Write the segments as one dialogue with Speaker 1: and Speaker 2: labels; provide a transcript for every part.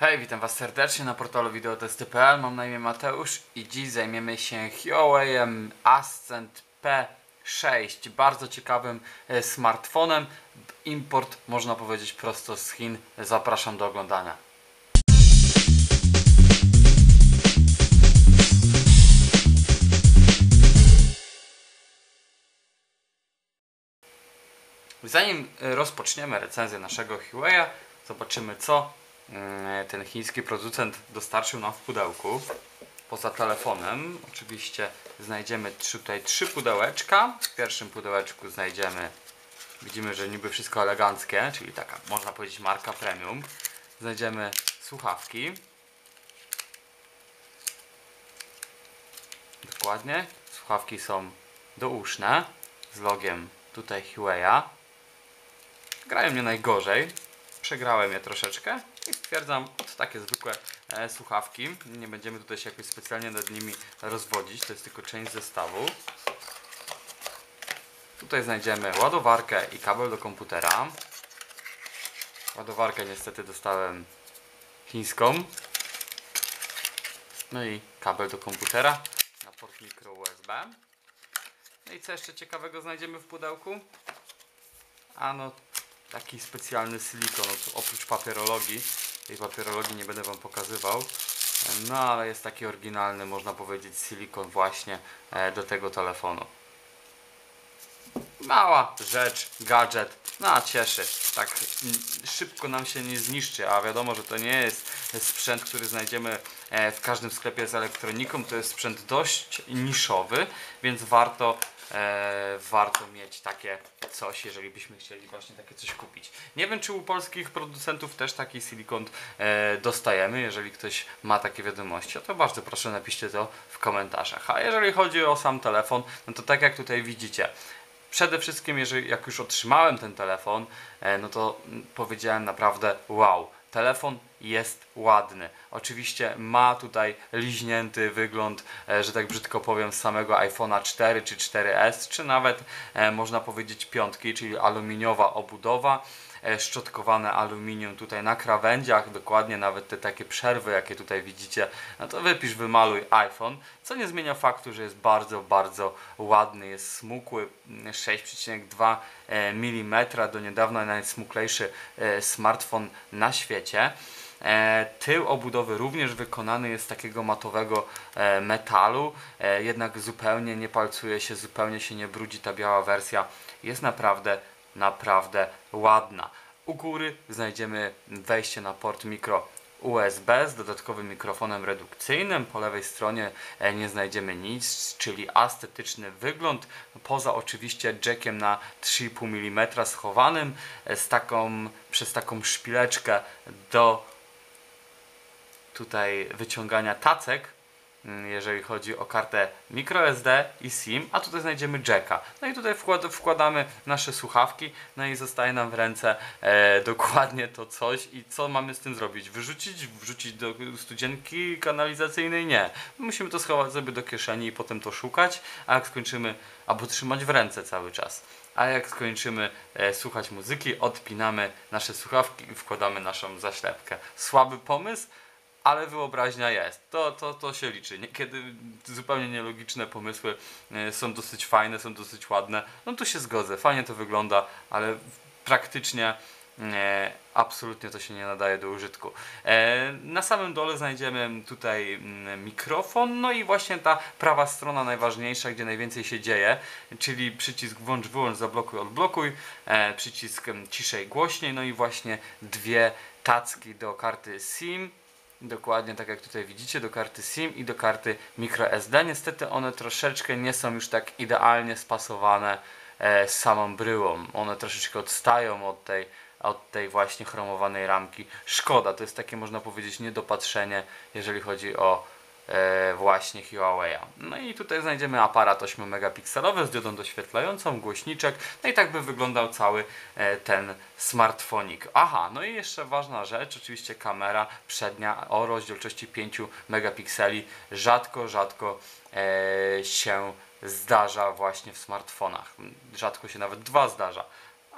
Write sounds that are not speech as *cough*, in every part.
Speaker 1: Hej, witam Was serdecznie na portalu wideotesty.pl. Mam na imię Mateusz i dziś zajmiemy się Huawei Ascent P6. Bardzo ciekawym e, smartfonem. Import, można powiedzieć, prosto z Chin. Zapraszam do oglądania. Zanim e, rozpoczniemy recenzję naszego Huawei, zobaczymy co ten chiński producent dostarczył nam w pudełku. Poza telefonem oczywiście znajdziemy tutaj trzy pudełeczka. W pierwszym pudełeczku znajdziemy, widzimy, że niby wszystko eleganckie, czyli taka można powiedzieć marka premium. Znajdziemy słuchawki. Dokładnie. Słuchawki są douszne z logiem tutaj Huawei. Grają nie najgorzej. Przegrałem je troszeczkę i stwierdzam, od takie zwykłe e, słuchawki. Nie będziemy tutaj się jakoś specjalnie nad nimi rozwodzić. To jest tylko część zestawu. Tutaj znajdziemy ładowarkę i kabel do komputera. Ładowarkę niestety dostałem chińską. No i kabel do komputera na port micro USB. No i co jeszcze ciekawego znajdziemy w pudełku? Ano taki specjalny silikon, oprócz papierologii. Tej papierologii nie będę Wam pokazywał. No ale jest taki oryginalny, można powiedzieć, silikon właśnie e, do tego telefonu. Mała rzecz, gadżet, no a cieszy. Tak szybko nam się nie zniszczy, a wiadomo, że to nie jest sprzęt, który znajdziemy e, w każdym sklepie z elektroniką. To jest sprzęt dość niszowy, więc warto e, warto mieć takie coś, jeżeli byśmy chcieli właśnie takie coś kupić. Nie wiem, czy u polskich producentów też taki silikon e, dostajemy. Jeżeli ktoś ma takie wiadomości, to bardzo proszę napiszcie to w komentarzach. A jeżeli chodzi o sam telefon, no to tak jak tutaj widzicie, przede wszystkim, jeżeli jak już otrzymałem ten telefon, e, no to powiedziałem naprawdę wow telefon jest ładny. Oczywiście ma tutaj liźnięty wygląd, e, że tak brzydko powiem, z samego iPhone'a 4 czy 4S, czy nawet e, można powiedzieć piątki, czyli aluminiowa obudowa szczotkowane aluminium tutaj na krawędziach, dokładnie nawet te takie przerwy, jakie tutaj widzicie, no to wypisz, wymaluj iPhone, co nie zmienia faktu, że jest bardzo, bardzo ładny, jest smukły, 6,2 mm, do niedawna najsmuklejszy smartfon na świecie. E, tył obudowy również wykonany jest z takiego matowego e, metalu, e, jednak zupełnie nie palcuje się, zupełnie się nie brudzi. Ta biała wersja jest naprawdę, naprawdę ładna. U góry znajdziemy wejście na port mikro USB z dodatkowym mikrofonem redukcyjnym. Po lewej stronie nie znajdziemy nic, czyli estetyczny wygląd, poza oczywiście jackiem na 3,5 mm schowanym z taką, przez taką szpileczkę do tutaj wyciągania tacek, jeżeli chodzi o kartę microSD i SIM, a tutaj znajdziemy jacka. No i tutaj wkład, wkładamy nasze słuchawki, no i zostaje nam w ręce e, *laughs* dokładnie to coś i co mamy z tym zrobić? Wyrzucić? Wrzucić do studzienki kanalizacyjnej? Nie. Musimy to schować sobie do kieszeni i potem to szukać, a jak skończymy, albo trzymać w ręce cały czas. A jak skończymy e, słuchać muzyki, odpinamy nasze słuchawki i wkładamy naszą zaślepkę. Słaby pomysł? Ale wyobraźnia jest. To, to, to się liczy. Niekiedy zupełnie nielogiczne pomysły e, są dosyć fajne, są dosyć ładne. No tu się zgodzę, fajnie to wygląda, ale praktycznie e, absolutnie to się nie nadaje do użytku. E, na samym dole znajdziemy tutaj mm, mikrofon, no i właśnie ta prawa strona najważniejsza, gdzie najwięcej się dzieje, czyli przycisk włącz, wyłącz, zablokuj, odblokuj, e, przycisk ciszej, głośniej, no i właśnie dwie tacki do karty SIM Dokładnie tak jak tutaj widzicie, do karty SIM i do karty microSD. Niestety one troszeczkę nie są już tak idealnie spasowane e, z samą bryłą. One troszeczkę odstają od tej, od tej właśnie chromowanej ramki. Szkoda, to jest takie można powiedzieć niedopatrzenie, jeżeli chodzi o właśnie Huawei. No i tutaj znajdziemy aparat 8 megapikselowy z diodą doświetlającą, głośniczek, no i tak by wyglądał cały e, ten smartfonik. Aha, no i jeszcze ważna rzecz, oczywiście kamera przednia o rozdzielczości 5 megapikseli. Rzadko, rzadko e, się zdarza właśnie w smartfonach. Rzadko się nawet dwa zdarza,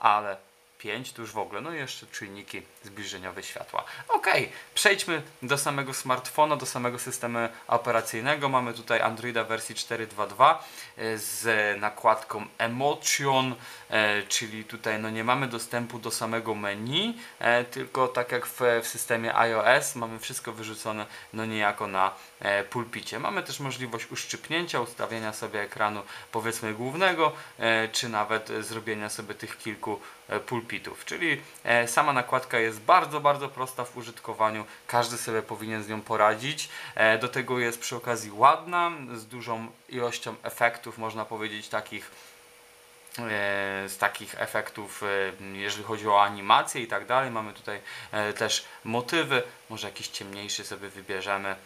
Speaker 1: ale 5 to już w ogóle, no i jeszcze czujniki zbliżeniowe światła. Ok, przejdźmy do samego smartfona, do samego systemu operacyjnego. Mamy tutaj Androida wersji 4.2.2 e, z nakładką Emotion, e, czyli tutaj no nie mamy dostępu do samego menu, e, tylko tak jak w, w systemie iOS mamy wszystko wyrzucone no niejako na pulpicie. Mamy też możliwość uszczypnięcia, ustawienia sobie ekranu powiedzmy głównego, e, czy nawet e, zrobienia sobie tych kilku e, pulpitów. Czyli e, sama nakładka jest bardzo, bardzo prosta w użytkowaniu. Każdy sobie powinien z nią poradzić. E, do tego jest przy okazji ładna, z dużą ilością efektów, można powiedzieć takich e, z takich efektów, e, jeżeli chodzi o animację i tak dalej. Mamy tutaj e, też motywy, może jakiś ciemniejszy sobie wybierzemy,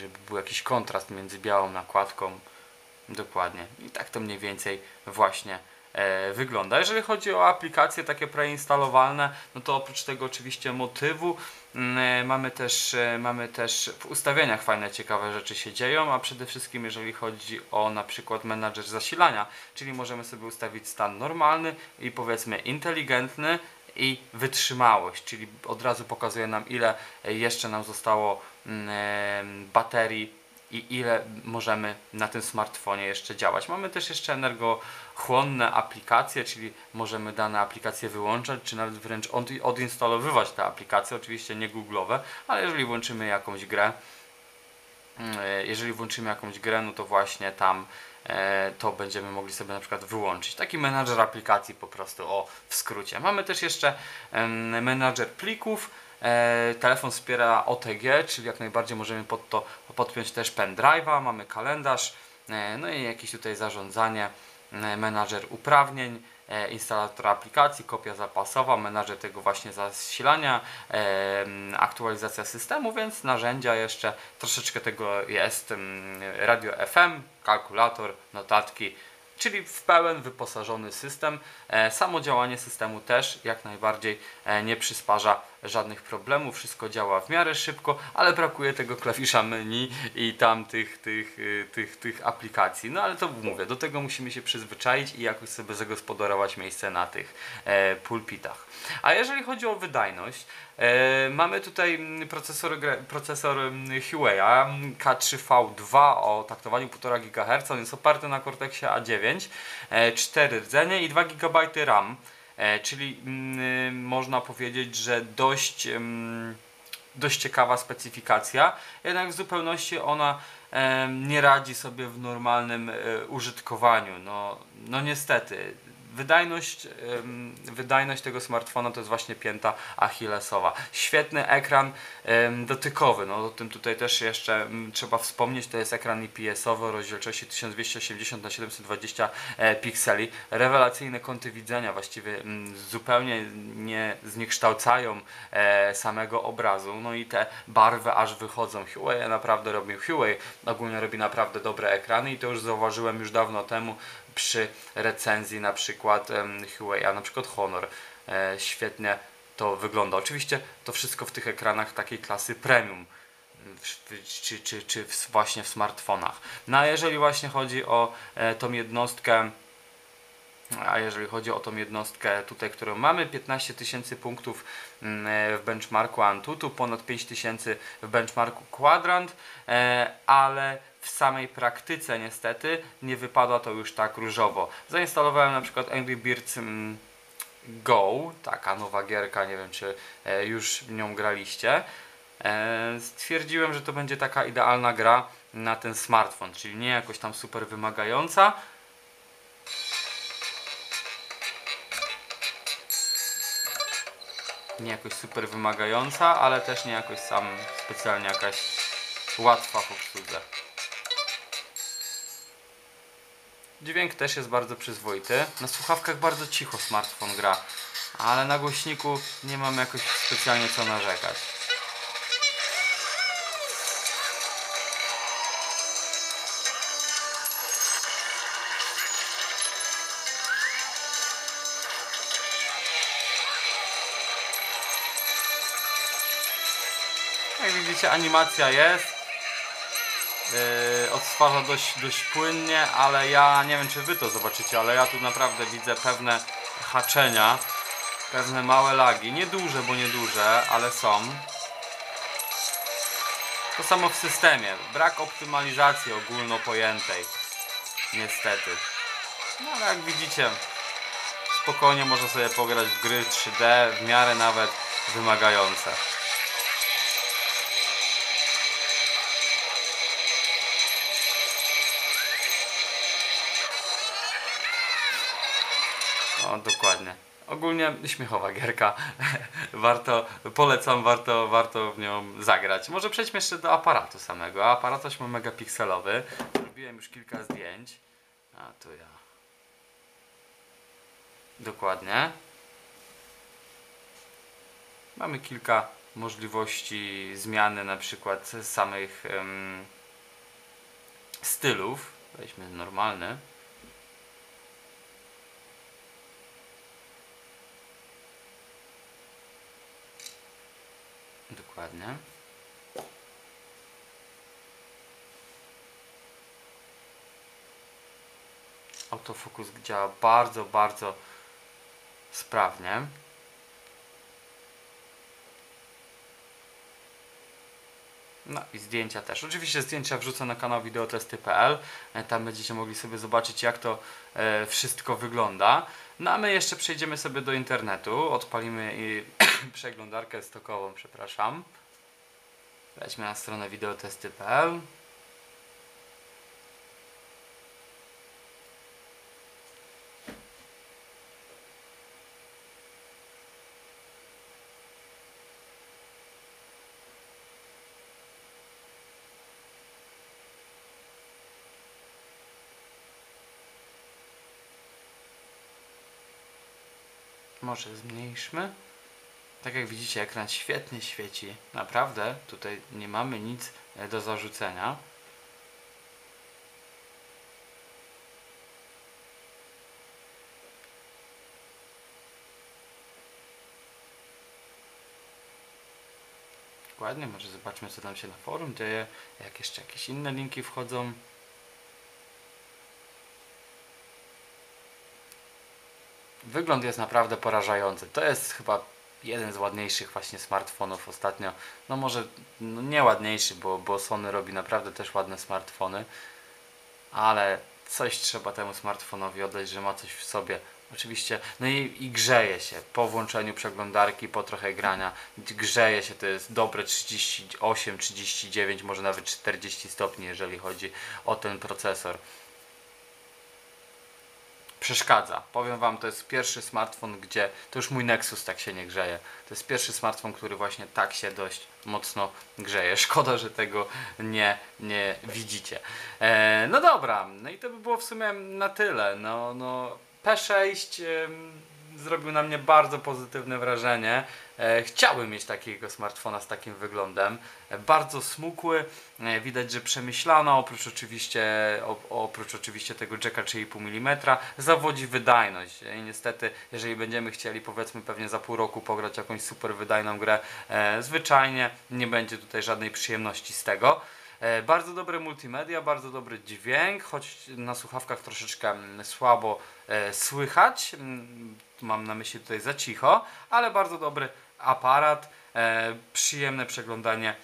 Speaker 1: żeby był jakiś kontrast między białą nakładką. Dokładnie. I tak to mniej więcej właśnie e, wygląda. Jeżeli chodzi o aplikacje takie preinstalowane, no to oprócz tego oczywiście motywu mm, e, mamy też, e, mamy też w ustawieniach fajne, ciekawe rzeczy się dzieją, a przede wszystkim jeżeli chodzi o na przykład menadżer zasilania, czyli możemy sobie ustawić stan normalny i powiedzmy inteligentny i wytrzymałość, czyli od razu pokazuje nam ile jeszcze nam zostało baterii i ile możemy na tym smartfonie jeszcze działać. Mamy też jeszcze energochłonne aplikacje, czyli możemy dane aplikacje wyłączać, czy nawet wręcz od, odinstalowywać te aplikacje, oczywiście nie googlowe, ale jeżeli włączymy jakąś grę, mm, e, jeżeli włączymy jakąś grę, no to właśnie tam e, to będziemy mogli sobie na przykład wyłączyć. Taki menadżer aplikacji po prostu, o w skrócie. Mamy też jeszcze menadżer plików. E, telefon wspiera OTG, czyli jak najbardziej możemy pod to podpiąć też pendrive'a, mamy kalendarz, e, no i jakieś tutaj zarządzanie, e, menadżer uprawnień, instalator aplikacji, kopia zapasowa, menadżer tego właśnie zasilania, aktualizacja systemu, więc narzędzia jeszcze troszeczkę tego jest, radio FM, kalkulator, notatki, czyli w pełen wyposażony system. Samo działanie systemu też jak najbardziej nie przysparza żadnych problemów, wszystko działa w miarę szybko, ale brakuje tego klawisza menu i tam tych, tych, y, tych, tych aplikacji. No ale to mówię, do tego musimy się przyzwyczaić i jakoś sobie zagospodarować miejsce na tych e, pulpitach. A jeżeli chodzi o wydajność, e, mamy tutaj mm, procesor, procesor mm, Huawei K3V2 o taktowaniu 1,5 GHz, on jest oparty na Cortexie A9, e, 4 rdzenie i 2 GB RAM. E, czyli mm, można powiedzieć, że dość, dość ciekawa specyfikacja, jednak w zupełności ona nie radzi sobie w normalnym e, użytkowaniu. No, no niestety. Wydajność, wydajność tego smartfona to jest właśnie pięta achillesowa. Świetny ekran dotykowy, no o tym tutaj też jeszcze trzeba wspomnieć, to jest ekran IPS-owy o rozdzielczości 1280 na 720 e, pikseli. Rewelacyjne kąty widzenia, właściwie zupełnie nie zniekształcają e, samego obrazu, no i te barwy aż wychodzą. Huawei naprawdę robił, Huawei ogólnie robi naprawdę dobre ekrany i to już zauważyłem już dawno temu przy recenzji na przykład Huawei, a na przykład Honor. E, świetnie to wygląda. Oczywiście to wszystko w tych ekranach takiej klasy premium czy, czy, czy właśnie w smartfonach. No a jeżeli właśnie chodzi o e, tą jednostkę a jeżeli chodzi o tą jednostkę tutaj, którą mamy, 15 tysięcy punktów mm, e, w benchmarku Antutu, ponad 5 tysięcy w benchmarku Quadrant, ale w samej praktyce niestety nie wypada to już tak różowo. Zainstalowałem na przykład Angry Birds mm, Go, taka nowa gierka, nie wiem czy e, już w nią graliście. E, stwierdziłem, że to będzie taka idealna gra na ten smartfon, czyli nie jakoś tam super wymagająca, nie jakoś super wymagająca, ale też nie jakoś sam specjalnie jakaś łatwa w obsłudze. Dźwięk też jest bardzo przyzwoity. Na słuchawkach bardzo cicho smartfon gra, ale na głośniku nie mam jakoś specjalnie co narzekać. Jak widzicie animacja jest. Odtwarza dość, dość płynnie, ale ja nie wiem czy wy to zobaczycie, ale ja tu naprawdę widzę pewne haczenia, pewne małe lagi. Nieduże, bo nieduże, ale są. To samo w systemie. Brak optymalizacji ogólnopojętej. Niestety. No ale jak widzicie, spokojnie można sobie pograć w gry 3D, w miarę nawet wymagające. Dokładnie. Ogólnie śmiechowa gierka. *laughs* warto, polecam, warto, warto w nią zagrać. Może przejdźmy jeszcze do aparatu samego. Aparat 8 megapikselowy. Zrobiłem już kilka zdjęć. A tu ja. Dokładnie. Mamy kilka możliwości zmiany na przykład samych stylów. Weźmy normalny. Dokładnie. Autofokus działa bardzo, bardzo sprawnie. No i zdjęcia też. Oczywiście zdjęcia wrzucę na kanał wideotesty.pl. E, Tam będziecie mogli sobie zobaczyć jak to e, wszystko wygląda. No a my jeszcze przejdziemy sobie do internetu. Odpalimy i przeglądarkę stokową, przepraszam. Wejdźmy na stronę wideotesty.pl. Może zmniejszmy. Tak jak widzicie, ekran świetnie świeci. Naprawdę, tutaj nie mamy nic e, do zarzucenia. Dokładnie, może zobaczmy co tam się na forum dzieje, jak jeszcze jakieś inne linki wchodzą. Wygląd jest naprawdę porażający. To jest chyba jeden z ładniejszych właśnie smartfonów ostatnio. No może no nie ładniejszy, bo, bo Sony robi naprawdę też ładne smartfony, ale coś trzeba temu smartfonowi oddać, że ma coś w sobie. Oczywiście, no i, i grzeje się po włączeniu przeglądarki, po trochę grania. Grzeje się, to jest dobre 38, 39, może nawet 40 stopni, jeżeli chodzi o ten procesor przeszkadza. Powiem Wam, to jest pierwszy smartfon, gdzie to już mój Nexus tak się nie grzeje. To jest pierwszy smartfon, który właśnie tak się dość mocno grzeje. *laughs* Szkoda, że tego nie, nie widzicie. E, no dobra, no i to by było w sumie na tyle. No, no P6 em, zrobił na mnie bardzo pozytywne wrażenie. E, chciałbym mieć takiego smartfona z takim wyglądem. E, bardzo smukły, e, widać, że przemyślano, oprócz oczywiście, oprócz oczywiście tego jacka 3,5 mm, zawodzi wydajność. I niestety, jeżeli będziemy chcieli powiedzmy pewnie za pół roku pograć jakąś super wydajną grę, zwyczajnie nie będzie tutaj żadnej przyjemności z tego. E, Bardzo dobre multimedia, bardzo dobry dźwięk, choć na słuchawkach troszeczkę słabo e, słychać. Mm, Mam na myśli tutaj za cicho, ale bardzo dobry aparat, e, przyjemne przeglądanie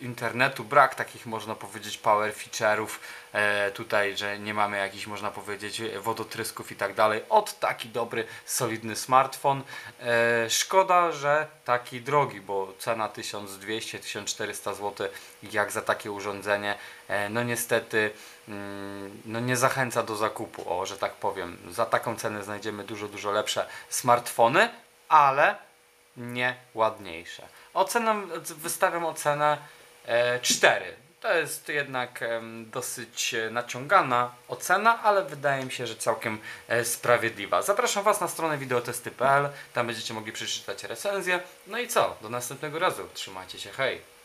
Speaker 1: internetu, brak takich można powiedzieć power feature'ów e, tutaj, że nie mamy jakichś można powiedzieć wodotrysków i tak dalej. Od taki dobry, solidny smartfon. E, szkoda, że taki drogi, bo cena 1200-1400 zł jak za takie urządzenie, e, no niestety mm, no nie zachęca do zakupu, o, że tak powiem. Za taką cenę znajdziemy dużo, dużo lepsze smartfony, ale nie ładniejsze. Ocenę, wystawiam ocenę e, 4. To jest jednak dosyć e, naciągana ocena, ale wydaje mi się, że całkiem e, sprawiedliwa. Zapraszam Was na stronę wideotesty.pl, tam będziecie mogli przeczytać recenzję. No i co? Do następnego razu. Trzymajcie się, hej!